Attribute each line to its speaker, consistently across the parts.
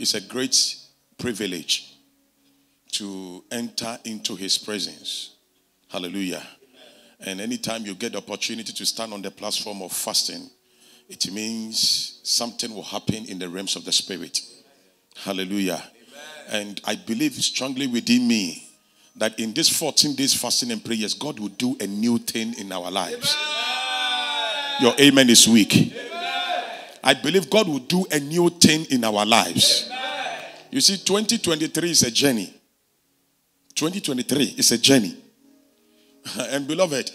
Speaker 1: It's a great privilege to enter into his presence. Hallelujah. And anytime you get the opportunity to stand on the platform of fasting, it means something will happen in the realms of the spirit. Hallelujah. And I believe strongly within me that in this 14 days fasting and prayers, God will do a new thing in our lives. Your amen is weak. I believe God will do a new thing in our lives. You see, 2023 is a journey. 2023 is a journey. and beloved,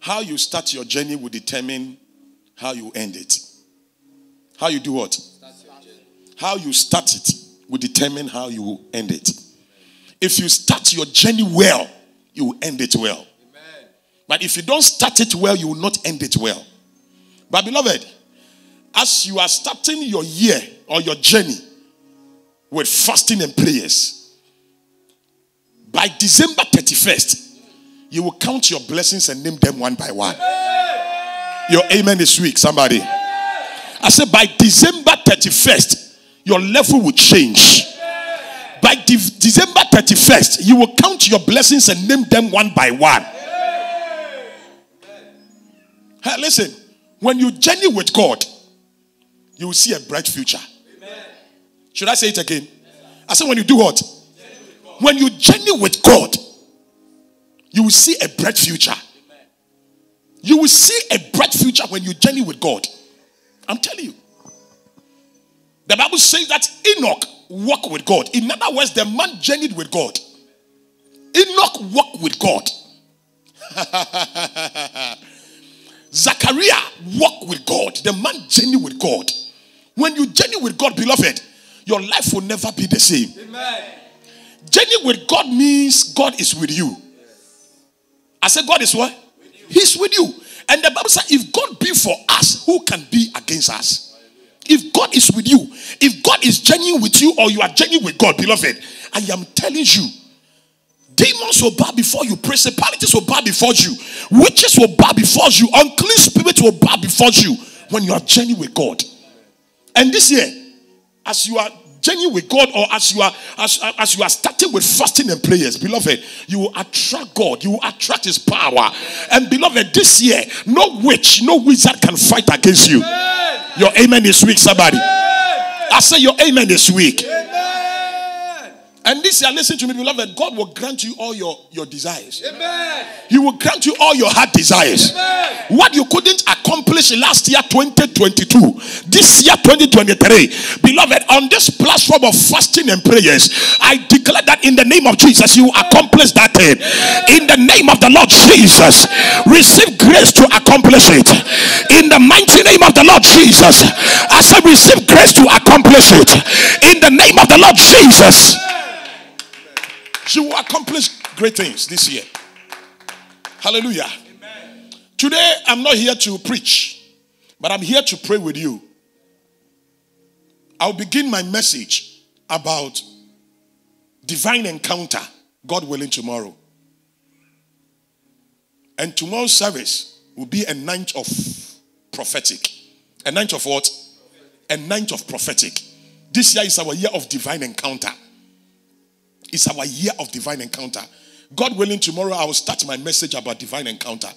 Speaker 1: how you start your journey will determine how you end it. How you do what? How you start it will determine how you will end it. If you start your journey well, you will end it well. But if you don't start it well, you will not end it well. But beloved, as you are starting your year or your journey with fasting and prayers, by December 31st, you will count your blessings and name them one by one. Your amen is weak, somebody. I said, by December 31st, your level will change. By de- December 31st, you will count your blessings and name them one by one. Hey, listen, when you journey with God, you will see a bright future. Should I say it again? I said, when you do what? When you journey with God, you will see a bright future. You will see a bright future when you journey with God. I'm telling you. The Bible says that Enoch walked with God. In other words, the man journeyed with God. Enoch walked with God. Zachariah walked with God. The man journeyed with God. When you journey with God, beloved, your life will never be the same. Amen. Journey with God means God is with you. I said, God is what? With He's with you. And the Bible says, if God be for us, who can be against us? If God is with you, if God is journeying with you, or you are journeying with God, beloved, I am telling you, demons will bow before you, principalities will bow before you, witches will bow before you, unclean spirits will bow before you when you are journeying with God. And this year, as you are journeying with God or as you are as, as you are starting with fasting and prayers, beloved, you will attract God, you will attract his power. And beloved, this year, no witch, no wizard can fight against you. Your amen is weak, somebody. I say your amen is weak. And this year, listen to me, beloved. God will grant you all your, your desires. Amen. He will grant you all your heart desires. Amen. What you couldn't accomplish last year, 2022, this year, 2023, beloved, on this platform of fasting and prayers, I declare that in the name of Jesus, you accomplish that thing. In the name of the Lord Jesus, receive grace to accomplish it. In the mighty name of the Lord Jesus, I said, receive grace to accomplish it. In the name of the Lord Jesus. She will accomplish great things this year. Hallelujah. Amen. Today, I'm not here to preach, but I'm here to pray with you. I'll begin my message about divine encounter, God willing, tomorrow. And tomorrow's service will be a night of prophetic. A night of what? A night of prophetic. This year is our year of divine encounter. It's our year of divine encounter. God willing, tomorrow I will start my message about divine encounter.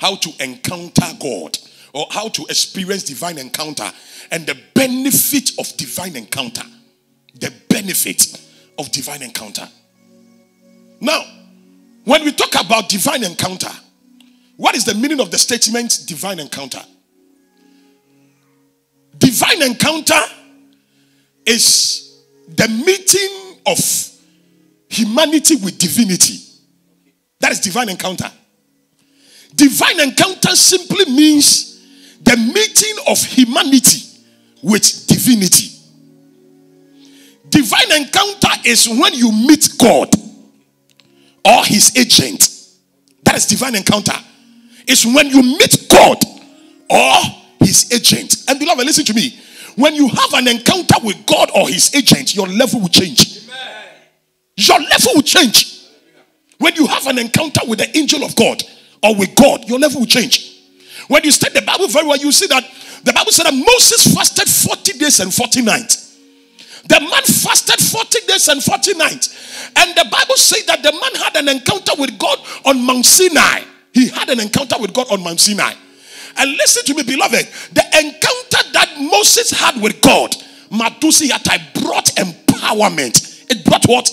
Speaker 1: How to encounter God or how to experience divine encounter and the benefit of divine encounter. The benefit of divine encounter. Now, when we talk about divine encounter, what is the meaning of the statement divine encounter? Divine encounter is the meeting of humanity with divinity. That is divine encounter. Divine encounter simply means the meeting of humanity with divinity. Divine encounter is when you meet God or his agent. That is divine encounter. It's when you meet God or his agent. And beloved, listen to me. When you have an encounter with God or his agent, your level will change. Your level will change. When you have an encounter with the angel of God or with God, your level will change. When you study the Bible very well, you see that the Bible said that Moses fasted 40 days and 40 nights. The man fasted 40 days and 40 nights. And the Bible says that the man had an encounter with God on Mount Sinai. He had an encounter with God on Mount Sinai. And listen to me, beloved. The encounter that Moses had with God, Matusi Yatai, brought empowerment. It brought what?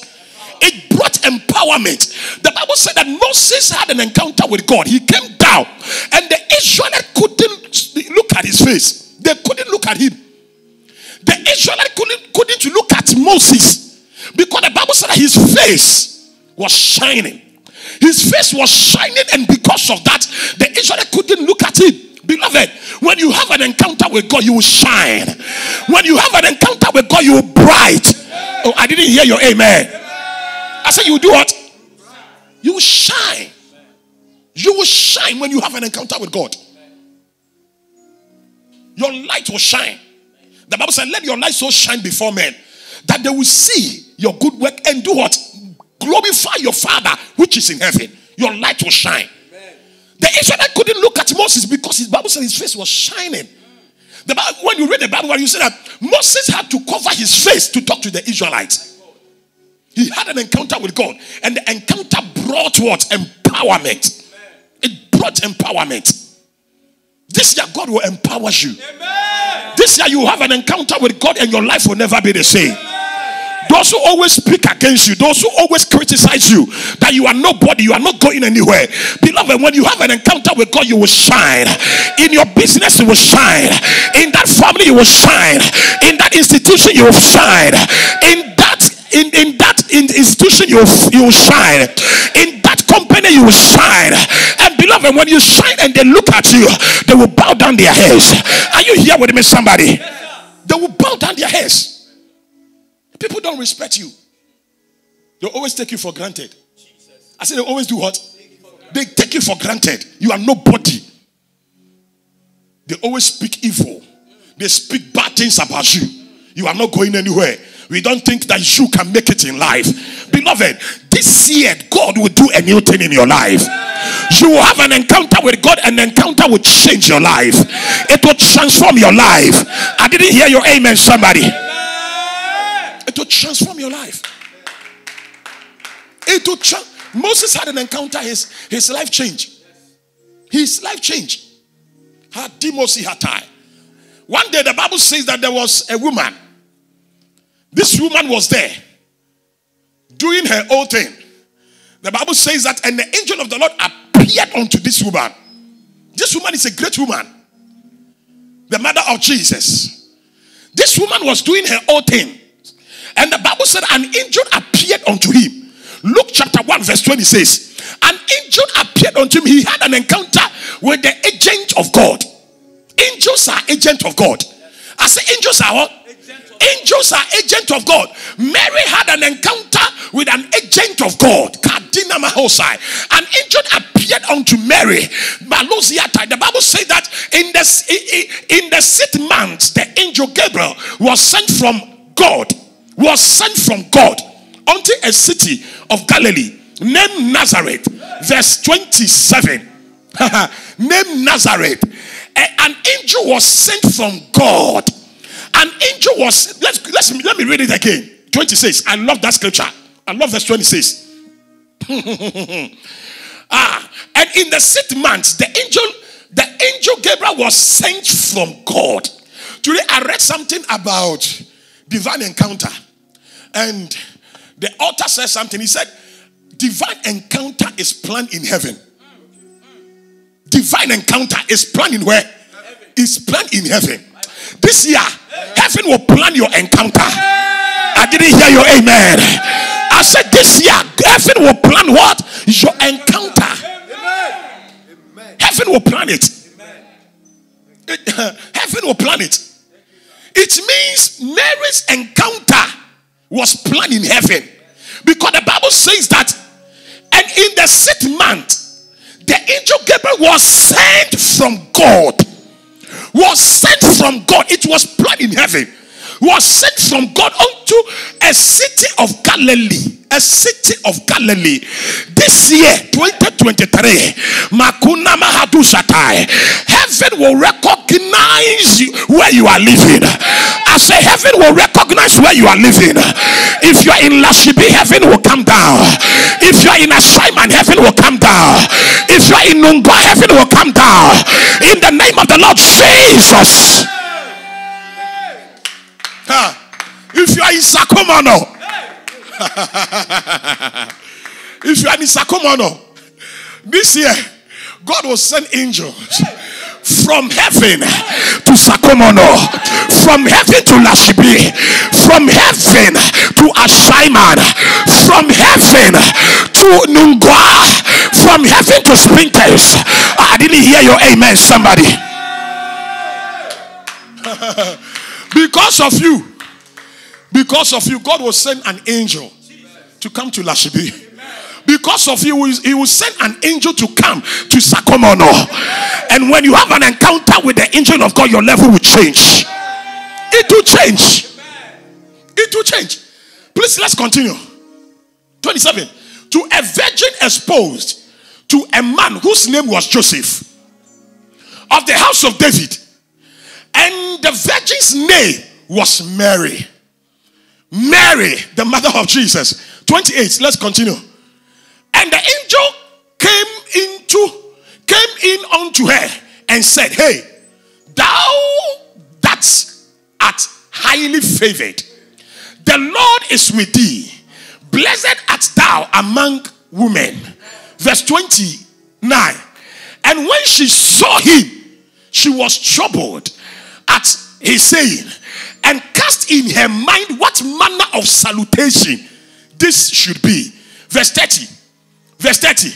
Speaker 1: It brought empowerment. The Bible said that Moses had an encounter with God. He came down, and the Israelites couldn't look at his face. They couldn't look at him. The Israelites couldn't, couldn't look at Moses because the Bible said that his face was shining. His face was shining, and because of that, the Israelites couldn't look at him. Beloved, when you have an encounter with God, you will shine. When you have an encounter with God, you will bright. Oh, I didn't hear your amen. I said, You do what? You shine. You will shine when you have an encounter with God. Your light will shine. The Bible said, Let your light so shine before men that they will see your good work and do what? Glorify your Father which is in heaven. Your light will shine. The Israelite couldn't look at Moses because his Bible said his face was shining. The Bible, when you read the Bible, you see that Moses had to cover his face to talk to the Israelites. He had an encounter with God, and the encounter brought what? Empowerment. It brought empowerment. This year, God will empower you. This year, you have an encounter with God, and your life will never be the same. Those who always speak against you, those who always criticize you, that you are nobody, you are not going anywhere. Beloved, when you have an encounter with God, you will shine. In your business, you will shine. In that family, you will shine. In that institution, you will shine. In in, in that in institution, you you shine. In that company, you shine. And beloved, when you shine and they look at you, they will bow down their heads. Are you here with me, somebody? They will bow down their heads. People don't respect you. They always take you for granted. I say they always do what? They take you for granted. You are nobody. They always speak evil. They speak bad things about you. You are not going anywhere. We don't think that you can make it in life. Beloved, this year God will do a new thing in your life. You will have an encounter with God, an encounter will change your life. It will transform your life. I didn't hear your amen, somebody It will transform your life. It will tra- Moses had an encounter, his, his life changed. His life changed. One day the Bible says that there was a woman. This woman was there doing her own thing. The Bible says that, and the angel of the Lord appeared unto this woman. This woman is a great woman, the mother of Jesus. This woman was doing her own thing. And the Bible said, an angel appeared unto him. Luke chapter 1, verse 20 says, An angel appeared unto him. He had an encounter with the agent of God. Angels are agent of God. I say angels are what? Angels are agent of God. Mary had an encounter with an agent of God. An angel appeared unto Mary. The Bible says that in the in the sixth month, the angel Gabriel was sent from God was sent from God unto a city of Galilee named Nazareth. Verse 27. named Nazareth. An angel was sent from God. An angel was, let's, let's let me read it again. 26. I love that scripture. I love verse 26. ah, and in the sixth month, the angel, the angel Gabriel was sent from God. Today I read something about divine encounter. And the author says something. He said, Divine encounter is planned in heaven. Divine encounter is planned in where? Is planned in heaven. This year, heaven will plan your encounter. I didn't hear your amen. I said, This year, heaven will plan what? Your encounter. Heaven will plan it. it heaven will plan it. It means Mary's encounter was planned in heaven. Because the Bible says that, and in the sixth month, the angel Gabriel was sent from God. Was sent from God. It was planned in heaven. Was sent from God unto a city of Galilee. A city of Galilee. This year, 2023, Makuna Mahadu Shatai. Heaven heaven will recognize where you are living. I say heaven will recognize where you are living. If you're in Lashibi, heaven will come down. If you're in Ashaiman, heaven will come down. If you're in Nungwa, heaven will come down. In the name of the Lord Jesus. Huh. If you are in Sakumono, if you are in Sakumono, this year, God will send angels from heaven to Sakumono, from heaven to Lashibi, from heaven to Ashaiman, from heaven to Nungwa, from heaven to Spintex. I didn't hear your amen, somebody. because of you, because of you, God will send an angel to come to Lashibi because of you, he will send an angel to come to Sakumono. And when you have an encounter with the angel of God, your level will change. It will change. It will change. Please, let's continue. 27. To a virgin exposed to a man whose name was Joseph of the house of David. And the virgin's name was Mary. Mary, the mother of Jesus. 28. Let's continue. And the angel came into, came in unto her and said, Hey, thou that art highly favored, the Lord is with thee. Blessed art thou among women. Verse 29. And when she saw him, she was troubled at his saying and cast in her mind what manner of salutation this should be. Verse 30. Verse 30.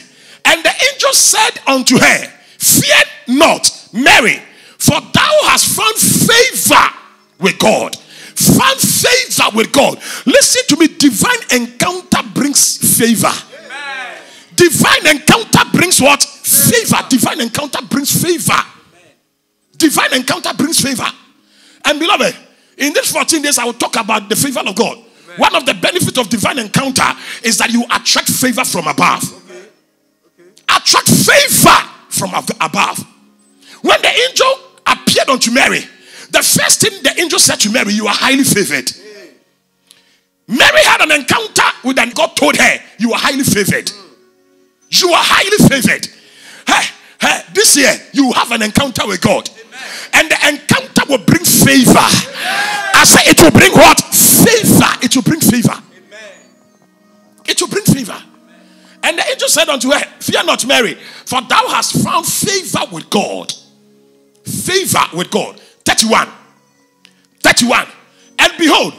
Speaker 1: And the angel said unto her, Fear not, Mary, for thou hast found favor with God. Found favor with God. Listen to me. Divine encounter brings favor. Amen. Divine encounter brings what? Favor. Divine encounter brings favor. Divine encounter brings favor. And beloved, in these 14 days, I will talk about the favor of God. One of the benefits of divine encounter is that you attract favor from above. Okay. Okay. Attract favor from above. When the angel appeared unto Mary, the first thing the angel said to Mary, You are highly favored. Hmm. Mary had an encounter with and God told her, You are highly favored. Hmm. You are highly favored. Hey, hey, this year you have an encounter with God. And the encounter will bring favor. I say it will bring what? Favor. It will bring favor. Amen. It will bring favor. And the angel said unto her, Fear not, Mary, for thou hast found favor with God. Favor with God. 31. 31. And behold,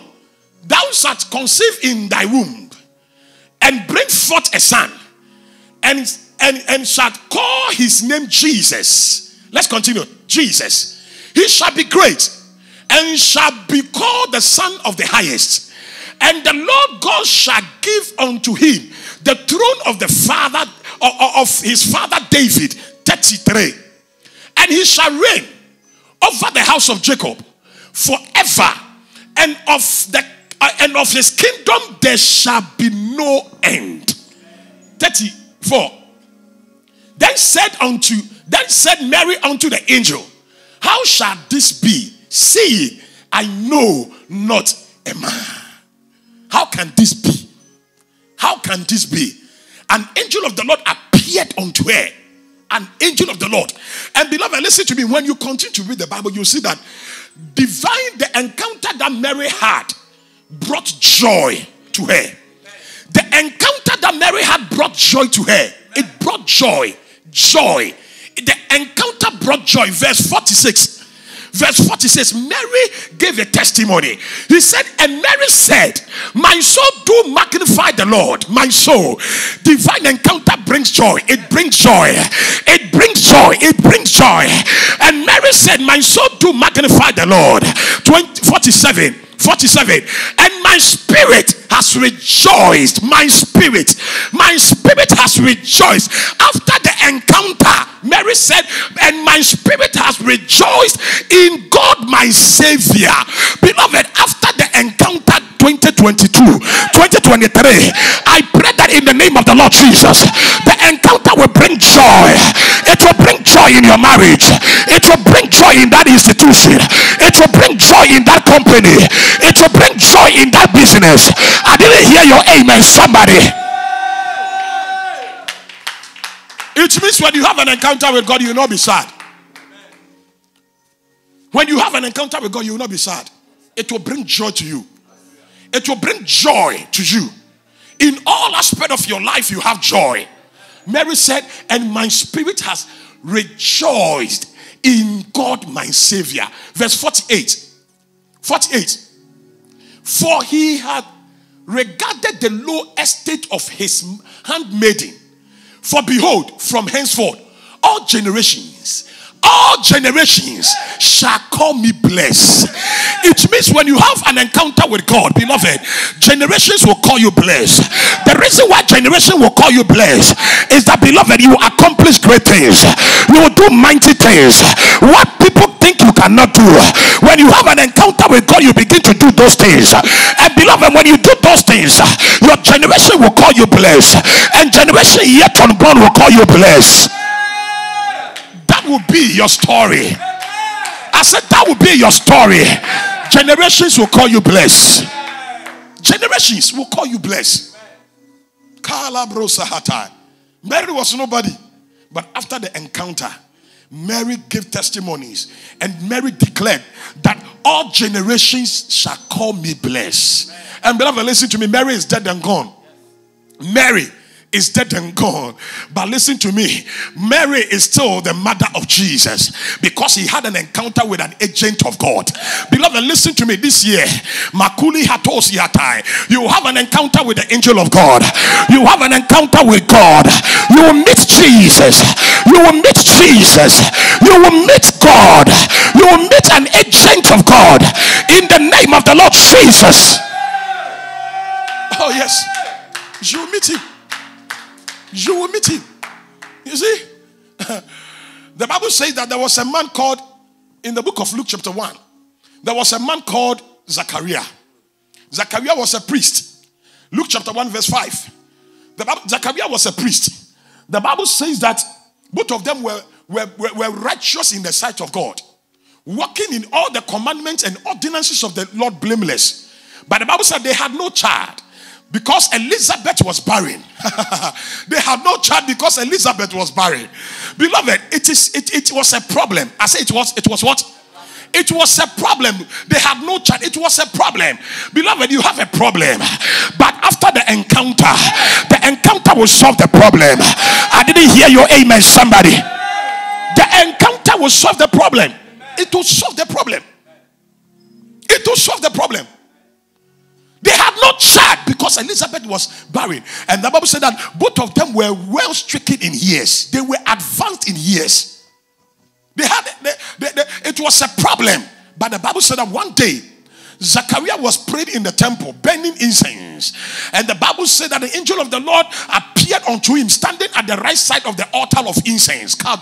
Speaker 1: thou shalt conceive in thy womb and bring forth a son, and, and, and shalt call his name Jesus. Let's continue. Jesus. He shall be great and shall be called the Son of the Highest. And the Lord God shall give unto him the throne of the father of his father David. 33. And he shall reign over the house of Jacob forever, and of the uh, and of his kingdom there shall be no end. 34. Then said unto then said Mary unto the angel, How shall this be? See, I know not a man. How can this be? How can this be? An angel of the Lord appeared unto her. An angel of the Lord. And beloved, listen to me. When you continue to read the Bible, you see that divine, the encounter that Mary had brought joy to her. The encounter that Mary had brought joy to her. It brought joy. Joy the encounter brought joy. Verse 46. Verse 40 says, Mary gave a testimony. He said, And Mary said, My soul do magnify the Lord. My soul. Divine encounter brings joy. It brings joy. It brings joy. It brings joy. And Mary said, My soul do magnify the Lord. 20, 47. 47 and my spirit has rejoiced my spirit my spirit has rejoiced after the encounter mary said and my spirit has rejoiced in god my savior beloved after the encounter 2022 2023 i pray that in the name of the lord jesus the encounter will bring joy it will bring joy in your marriage. It will bring joy in that institution. It will bring joy in that company. It will bring joy in that business. I didn't hear your amen, somebody. It means when you have an encounter with God, you will not be sad. When you have an encounter with God, you will not be sad. It will bring joy to you. It will bring joy to you. In all aspect of your life, you have joy. Mary said, and my spirit has rejoiced in God my Savior. Verse 48. 48. For he had regarded the low estate of his handmaiden. For behold, from henceforth, all generations all generations shall call me blessed. It means when you have an encounter with God, beloved, generations will call you blessed. The reason why generation will call you blessed is that, beloved, you will accomplish great things, you will do mighty things. What people think you cannot do, when you have an encounter with God, you begin to do those things. And, beloved, when you do those things, your generation will call you blessed, and generation yet unborn will call you blessed will be your story. I said, that will be your story. Generations will call you blessed. Generations will call you blessed. Mary was nobody. But after the encounter, Mary gave testimonies and Mary declared that all generations shall call me blessed. And beloved, listen to me. Mary is dead and gone. Mary is dead and gone. But listen to me Mary is still the mother of Jesus because he had an encounter with an agent of God. Beloved, listen to me this year. Makuli Hatos Yatai. You have an encounter with the angel of God. You have an encounter with God. You will meet Jesus. You will meet Jesus. You will meet God. You will meet an agent of God in the name of the Lord Jesus. Oh, yes. You meet him you will meet him. You see? the Bible says that there was a man called, in the book of Luke, chapter 1, there was a man called Zachariah. Zachariah was a priest. Luke chapter 1, verse 5. The Bible, Zachariah was a priest. The Bible says that both of them were, were, were, were righteous in the sight of God, walking in all the commandments and ordinances of the Lord blameless. But the Bible said they had no child because Elizabeth was barren. they had no child because Elizabeth was barren. Beloved, it is it, it was a problem. I say it was it was what? It was a problem. They had no child. It was a problem. Beloved, you have a problem. But after the encounter, the encounter will solve the problem. I didn't hear your amen, somebody. The encounter will solve the problem. It will solve the problem. It will solve the problem. They had no child because Elizabeth was barren. And the Bible said that both of them were well stricken in years. They were advanced in years. They had they, they, it was a problem. But the Bible said that one day Zachariah was praying in the temple, burning incense. And the Bible said that the angel of the Lord appeared unto him, standing at the right side of the altar of incense. The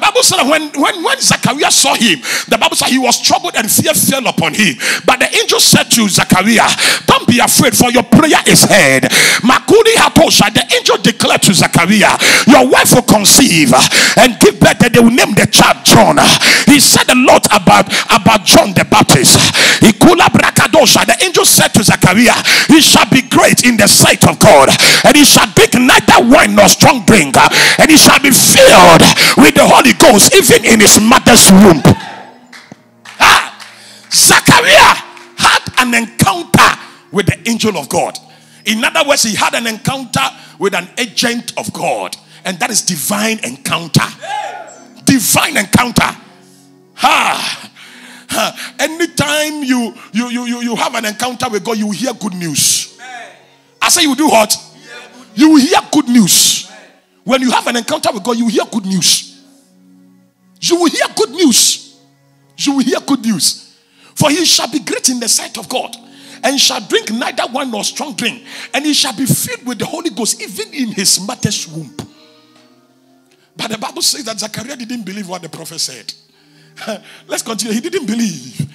Speaker 1: Bible said that when, when, when Zachariah saw him, the Bible said he was troubled and fear fell upon him. But the angel said to Zachariah, Don't be afraid, for your prayer is heard. Makuni Hatosha, the angel declared to Zachariah, Your wife will conceive and give birth, and they will name the child John. He said, The about, about John the Baptist. The angel said to Zachariah, He shall be great in the sight of God, and he shall drink neither wine nor strong drink, and he shall be filled with the Holy Ghost, even in his mother's womb. Ah, Zachariah had an encounter with the angel of God. In other words, he had an encounter with an agent of God, and that is divine encounter. Divine encounter. Ha! ha. Anytime you, you, you, you have an encounter with God, you will hear good news. I say you do what? You will hear good news. When you have an encounter with God, you will hear good news. You will hear good news. You will hear good news. For he shall be great in the sight of God, and shall drink neither wine nor strong drink, and he shall be filled with the Holy Ghost even in his mother's womb. But the Bible says that Zachariah didn't believe what the prophet said. Let's continue. He didn't believe.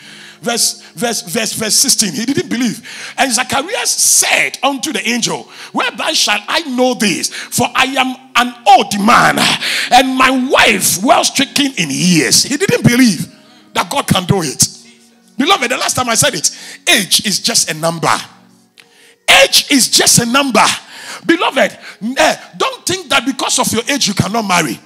Speaker 1: Verse, verse, verse, verse 16. He didn't believe. And Zacharias said unto the angel, Whereby shall I know this? For I am an old man and my wife well stricken in years. He didn't believe that God can do it. Beloved, the last time I said it, age is just a number. Age is just a number. Beloved, eh, don't think that because of your age you cannot marry.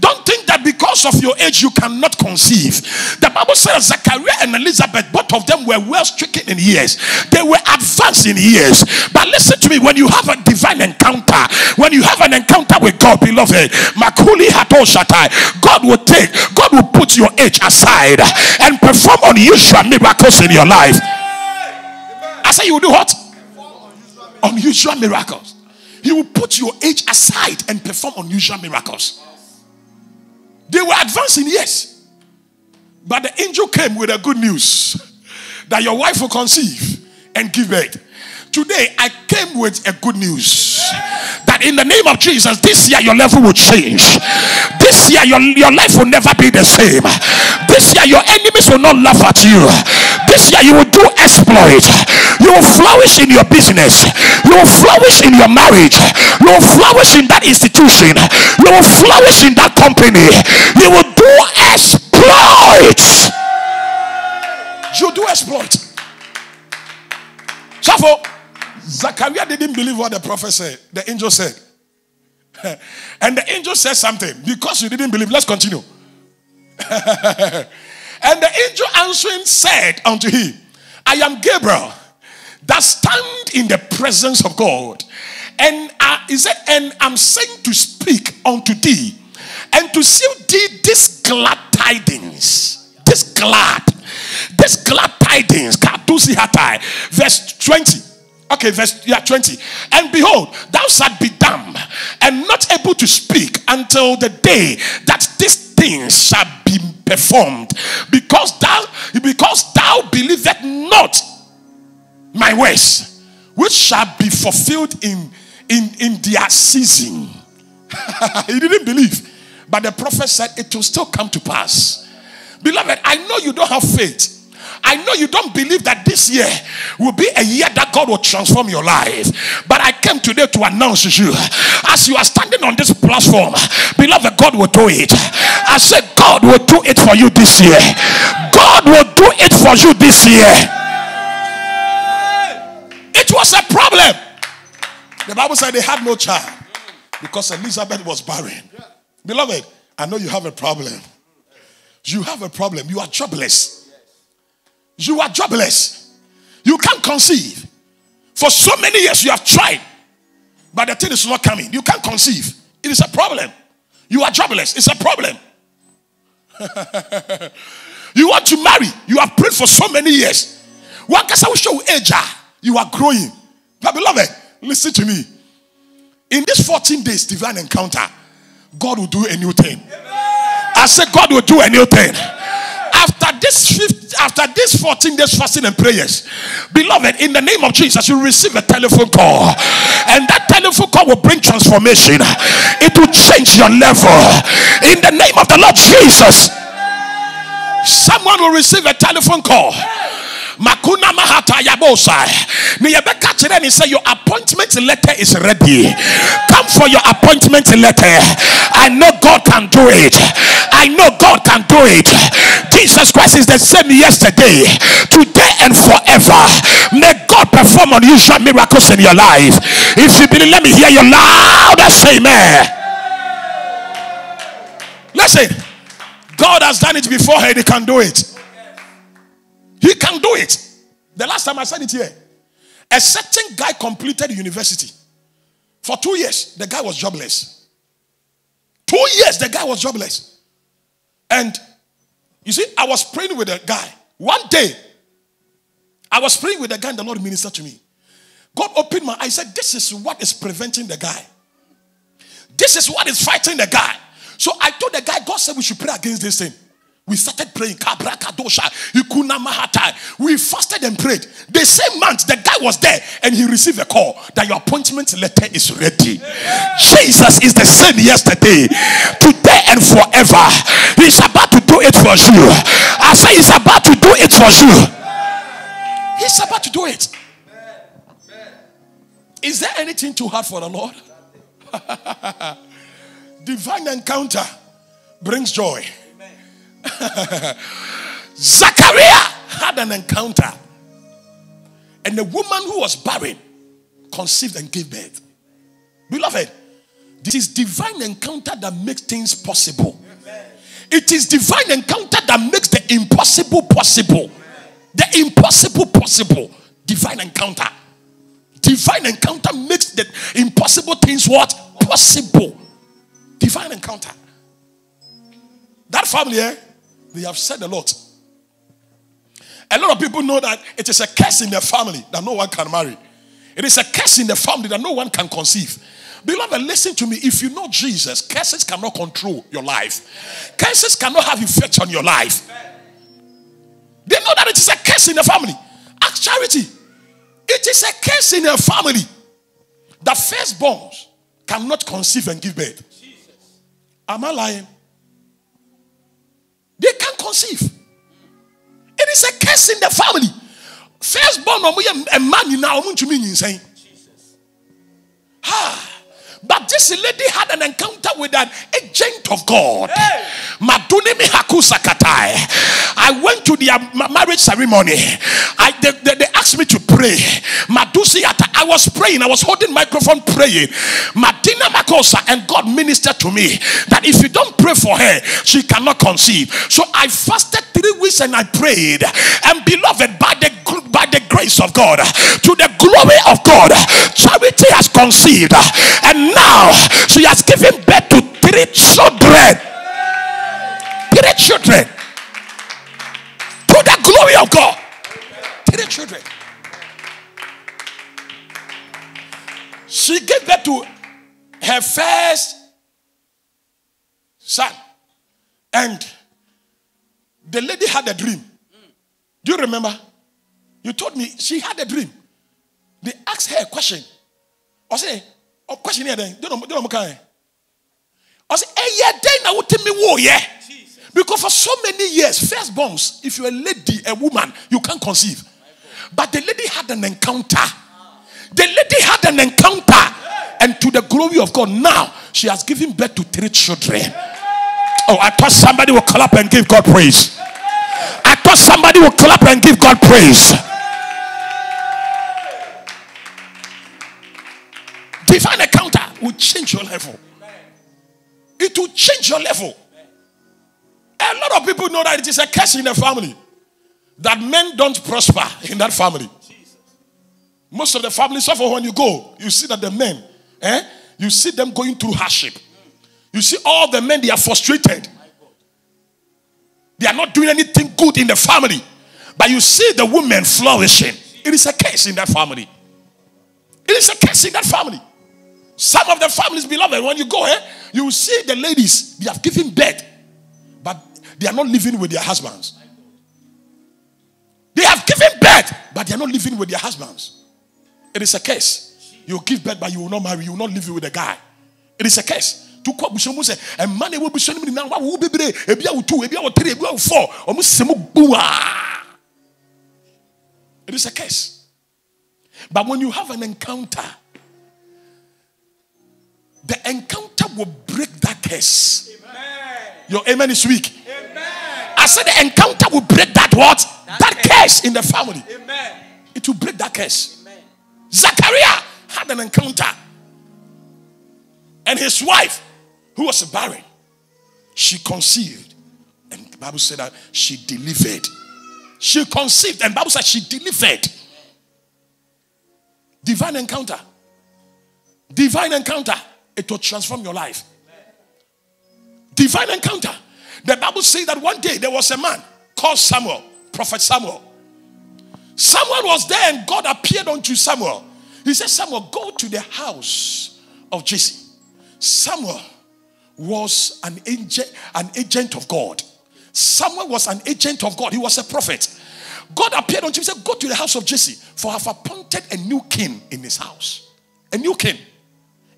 Speaker 1: Don't think that because of your age you cannot conceive. The Bible says Zachariah and Elizabeth, both of them were well stricken in years. They were advanced in years. But listen to me, when you have a divine encounter, when you have an encounter with God, beloved, Makuli Hatoshatai, God will take, God will put your age aside and perform unusual miracles in your life. I say you will do what? Unusual miracles. He will put your age aside and perform unusual miracles. They were advancing, yes. But the angel came with a good news that your wife will conceive and give birth. Today, I came with a good news that in the name of Jesus, this year your level will change. This year your, your life will never be the same. This year your enemies will not laugh at you. This year you will do exploit. You will flourish in your business. You will flourish in your marriage. You will flourish in that institution. You will flourish in that company. You will do exploits. You do exploit. So Zachariah didn't believe what the prophet said, the angel said. and the angel said something because you didn't believe. Let's continue. and the angel answering said unto him, I am Gabriel that stand in the presence of God. And uh, he said, and I'm sent to speak unto thee and to seal thee this glad tidings. This glad, this glad tidings. Verse 20. Okay, verse yeah, 20. And behold, thou shalt be dumb and not able to speak until the day that these things shall be performed, because thou because thou believest not my words, which shall be fulfilled in in, in their season. he didn't believe, but the prophet said it will still come to pass. Beloved, I know you don't have faith. I know you don't believe that this year will be a year that God will transform your life. But I came today to announce you as you are standing on this platform, beloved, God will do it. I said, God will do it for you this year. God will do it for you this year. Was a problem. The Bible said they had no child because Elizabeth was barren. Beloved, I know you have a problem. You have a problem. You are jobless. You are jobless. You can't conceive. For so many years you have tried, but the thing is not coming. You can't conceive. It is a problem. You are jobless. It's a problem. you want to marry. You have prayed for so many years. Case I show age. You are growing. But beloved, listen to me. In these 14 days, divine encounter, God will do a new thing. I said, God will do a new thing after this after this 14 days fasting and prayers, beloved, in the name of Jesus, you receive a telephone call, and that telephone call will bring transformation. It will change your level. In the name of the Lord Jesus, someone will receive a telephone call makuna mahata yabosa niyebeka kyerɛ ne say your appointment letter is ready. Come for your appointment letter. I know god can do it. I know god can do it. Jesus christ is the same yesterday today and forever. May god perform unusual miracles in your life. If you believe let me hear you louder say amen. Listen god has done it before and he can do it he can do it. The last time I said it here, a certain guy completed university. For two years, the guy was jobless. Two years, the guy was jobless. And you see, I was praying with a guy. One day, I was praying with a guy, and the Lord ministered to me. God opened my eyes, said, This is what is preventing the guy. This is what is fighting the guy. So I told the guy, God said we should pray against this thing. We started praying. We fasted and prayed. The same month, the guy was there and he received a call that your appointment letter is ready. Jesus is the same yesterday, today, and forever. He's about to do it for you. I say, He's about to do it for you. He's about to do it. Is there anything too hard for the Lord? Divine encounter brings joy. Zachariah had an encounter, and the woman who was barren conceived and gave birth. Beloved, this is divine encounter that makes things possible. It is divine encounter that makes the impossible possible. The impossible possible. Divine encounter. Divine encounter makes the impossible things what? Possible. Divine encounter. That family, eh, they have said a lot. A lot of people know that it is a curse in their family that no one can marry. It is a curse in the family that no one can conceive. Beloved, listen to me. If you know Jesus, curses cannot control your life. Curses cannot have effect on your life. They know that it is a curse in the family. Ask charity. It is a curse in a family that firstborns cannot conceive and give birth. Am I lying? They can't conceive. It is a curse in the family. Firstborn, a man in now, saying, Ha. But this lady had an encounter with an agent of God. Madunimi Hakusakatai. I went to their marriage ceremony. I, they, they, they asked me to pray. Madusiata. I was praying. I was holding microphone praying. Madina Makosa. And God ministered to me that if you don't pray for her, she cannot conceive. So I fasted three weeks and I prayed. And beloved, by the by the grace of God, to the glory of God, charity has conceived. And now she has given birth to three children. Three children. To the glory of God. Three children. She gave birth to her first son. And the lady had a dream. Do you remember? You told me she had a dream. They asked her a question. I say, "Oh, question here then. Don't know, don't know, I say, "Hey, yeah, then I would tell me war, yeah." Because for so many years, firstborns, if you're a lady, a woman, you can't conceive. But the lady had an encounter. The lady had an encounter. And to the glory of God, now she has given birth to three children. Oh, I thought somebody will clap up and give God praise. I thought somebody will clap up and give God praise. Divine encounter will change your level. It will change your level. A lot of people know that it is a curse in the family that men don't prosper in that family. Most of the families suffer when you go. You see that the men, eh? You see them going through hardship. You see all the men, they are frustrated. They are not doing anything good in the family. But you see the women flourishing. It is a case in that family. It is a case in that family. Some of the families, beloved, when you go here, you see the ladies, they have given birth, but they are not living with their husbands. They have given birth, but they are not living with their husbands. It is a case. You give birth, but you will not marry, you will not live with a guy. It is a case. Two three four it is a case but when you have an encounter will break that curse. Amen. Your amen is weak. Amen. I said the encounter will break that what? That, that curse in the family. Amen. It will break that curse. Amen. Zachariah had an encounter. And his wife, who was barren, she conceived. And the Bible said that she delivered. She conceived, and Bible said she delivered. Divine encounter. Divine encounter it will transform your life. Divine encounter. The Bible says that one day there was a man called Samuel, Prophet Samuel. Samuel was there and God appeared unto Samuel. He said, Samuel, go to the house of Jesse. Samuel was an agent, an agent of God. Samuel was an agent of God. He was a prophet. God appeared unto him and said, Go to the house of Jesse, for I have appointed a new king in his house. A new king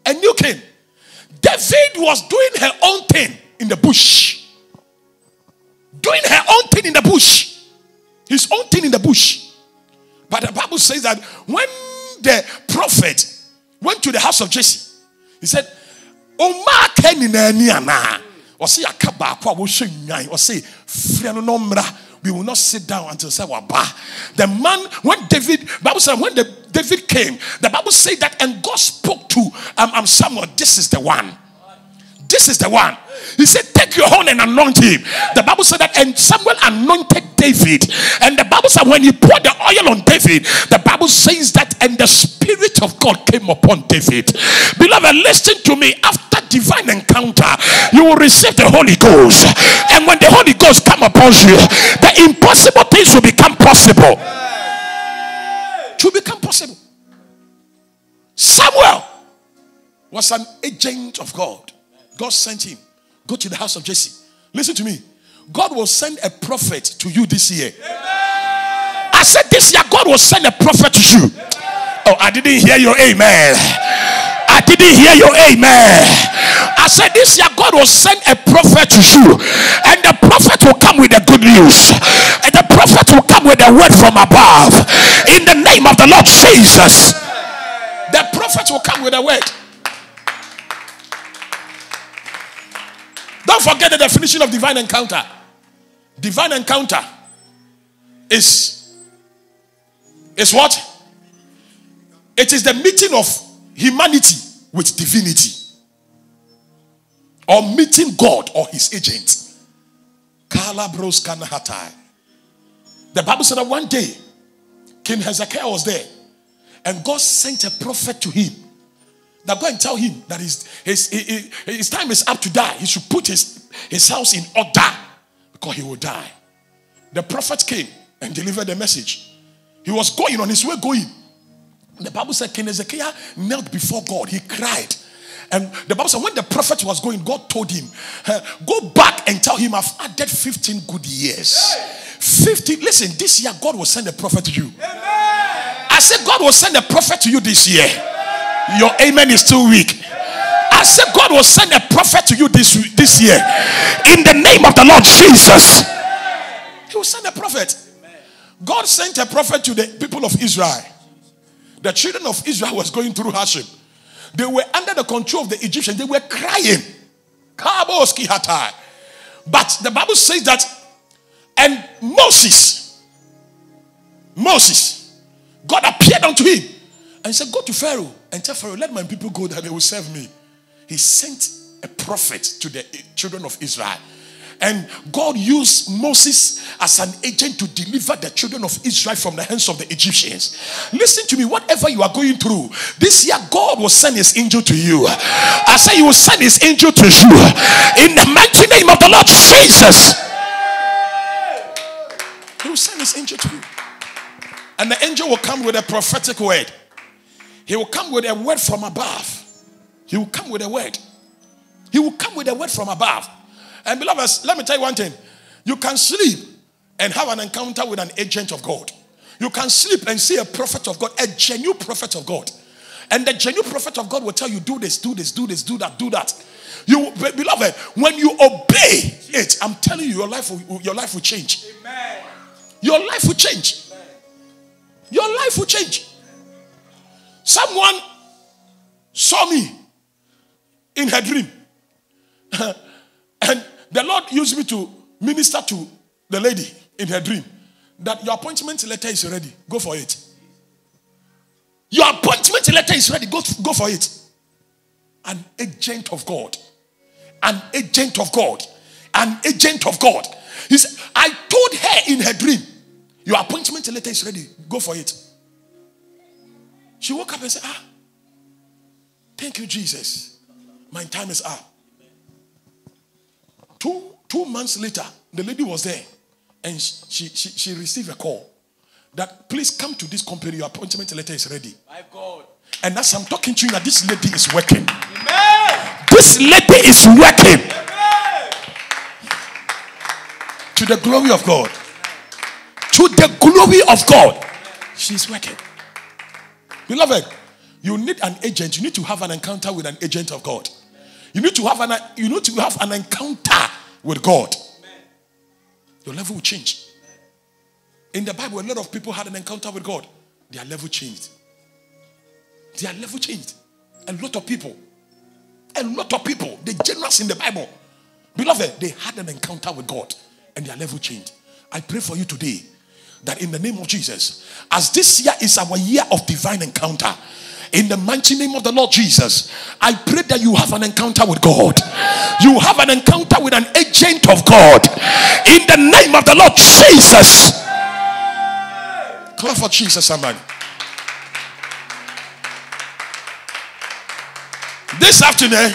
Speaker 1: a new king. David was doing her own thing in the bush. Doing her own thing in the bush. His own thing in the bush. But the Bible says that when the prophet went to the house of Jesse, he said, ɔmaa ka nyinaa ni anaa ɔse yɛaka baako a wɔhwɛ nwan ɔse frɛ no no mmra we will not sit down until say waba. The man when David Bible said when the David came, the Bible said that and God spoke to um, um Samuel. This is the one. This is the one. He said, Take your horn and anoint him. The Bible said that, and Samuel anointed David. And the Bible said, when he poured the oil on David, the Bible says that, and the Spirit of God came upon David. Beloved, listen to me. After divine encounter, you will receive the Holy Ghost. And when the Holy Ghost come upon you, the impossible things will become possible. To become possible. Samuel was an agent of God. God sent him. Go to the house of Jesse. Listen to me. God will send a prophet to you this year. Amen. I said this year, God will send a prophet to you. Amen. Oh, I didn't hear your amen. I didn't hear your amen. I said this year, God will send a prophet to you, and the prophet will come with the good news, and the prophet will come with a word from above. In the name of the Lord Jesus, the prophet will come with a word. Don't forget the definition of divine encounter. Divine encounter is, is what? It is the meeting of humanity with divinity. Or meeting God or his agent. The Bible said that one day King Hezekiah was there and God sent a prophet to him that go and tell him that his, his, his, his time is up to die. He should put his, his house in order because he will die. The prophet came and delivered the message. He was going on his way going. The Bible said King Ezekiel knelt before God. He cried. And the Bible said when the prophet was going, God told him, Go back and tell him I've added 15 good years. 15. Listen, this year God will send a prophet to you. I said, God will send a prophet to you this year. Your amen is too weak. I said, God will send a prophet to you this, this year. In the name of the Lord Jesus. He will send a prophet. God sent a prophet to the people of Israel. The children of Israel was going through hardship. They were under the control of the Egyptians. They were crying. But the Bible says that, and Moses, Moses, God appeared unto him and said, Go to Pharaoh and tell Pharaoh, let my people go that they will serve me. He sent a prophet to the children of Israel. And God used Moses as an agent to deliver the children of Israel from the hands of the Egyptians. Listen to me, whatever you are going through, this year God will send his angel to you. I say, He will send his angel to you in the mighty name of the Lord Jesus. He will send his angel to you. And the angel will come with a prophetic word. He will come with a word from above. He will come with a word. He will come with a word from above. And beloveds, let me tell you one thing. You can sleep and have an encounter with an agent of God. You can sleep and see a prophet of God, a genuine prophet of God. And the genuine prophet of God will tell you, do this, do this, do this, do that, do that. You, beloved, when you obey it, I'm telling you, your life will, your life will change. Amen. Your life will change. Your life will change. Someone saw me in her dream. and the Lord used me to minister to the lady in her dream that your appointment letter is ready. Go for it. Your appointment letter is ready. Go, go for it. An agent of God. An agent of God. An agent of God. He said, I told her in her dream, Your appointment letter is ready. Go for it. She woke up and said, Ah, thank you, Jesus. My time is up. Two, two months later, the lady was there and she, she, she received a call that please come to this company, your appointment letter is ready. My God. And as I'm talking to you, that this lady is working. Amen. This lady is working. Amen. To the glory of God. To the glory of God. She's working. Beloved, you need an agent. You need to have an encounter with an agent of God. You need to have an, you need to have an encounter with God. Your level will change. In the Bible, a lot of people had an encounter with God. Their level changed. Their level changed. A lot of people. A lot of people, the generous in the Bible, beloved, they had an encounter with God and their level changed. I pray for you today that in the name of Jesus, as this year is our year of divine encounter, in the mighty name of the Lord Jesus, I pray that you have an encounter with God. You have an encounter with an agent of God. In the name of the Lord Jesus. Clap for Jesus, somebody. This afternoon,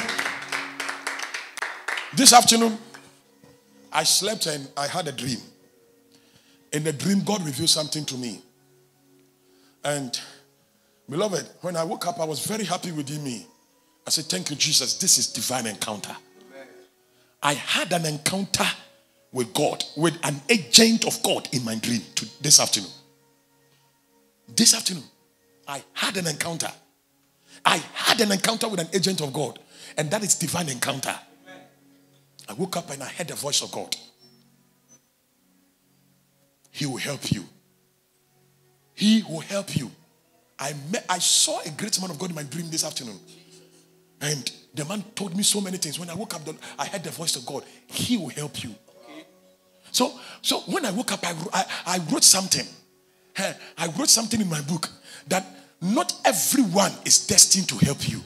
Speaker 1: this afternoon, I slept and I had a dream. In the dream, God revealed something to me. And beloved, when I woke up, I was very happy within me. I said, Thank you, Jesus. This is divine encounter. I had an encounter with God, with an agent of God in my dream to this afternoon. This afternoon, I had an encounter. I had an encounter with an agent of God, and that is divine encounter. I woke up and I heard the voice of God. He will help you. He will help you. I met, I saw a great man of God in my dream this afternoon. And the man told me so many things. When I woke up, I heard the voice of God. He will help you. So, so when I woke up, I, I, I wrote something. I wrote something in my book that not everyone is destined to help you.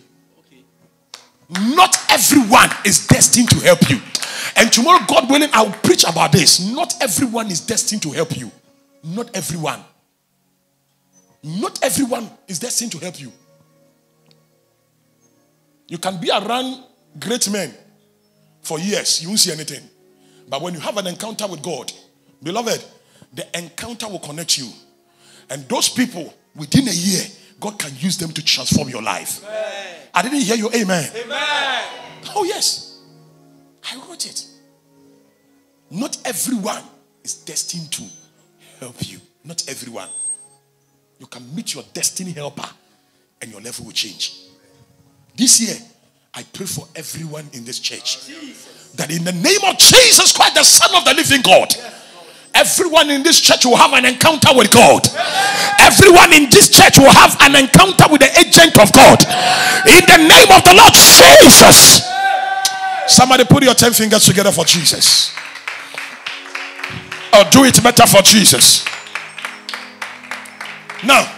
Speaker 1: Not everyone is destined to help you. And tomorrow, God willing, I'll preach about this. Not everyone is destined to help you. Not everyone. Not everyone is destined to help you. You can be around great men for years, you won't see anything. But when you have an encounter with God, beloved, the encounter will connect you. And those people, within a year, God can use them to transform your life. Amen. I didn't hear you, amen. amen. Oh, yes. I wrote it. Not everyone is destined to help you. Not everyone. You can meet your destiny helper and your level will change. This year, I pray for everyone in this church that in the name of Jesus Christ, the Son of the living God, everyone in this church will have an encounter with God. Everyone in this church will have an encounter with the agent of God. In the name of the Lord Jesus. Somebody put your 10 fingers together for Jesus. Or do it better for Jesus. Now,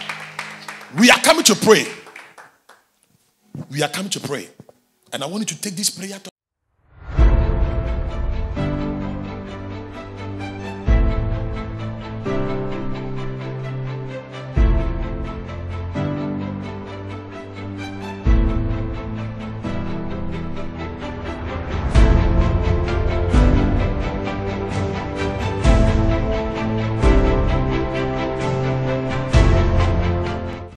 Speaker 1: we are coming to pray. We are coming to pray. And I want you to take this prayer to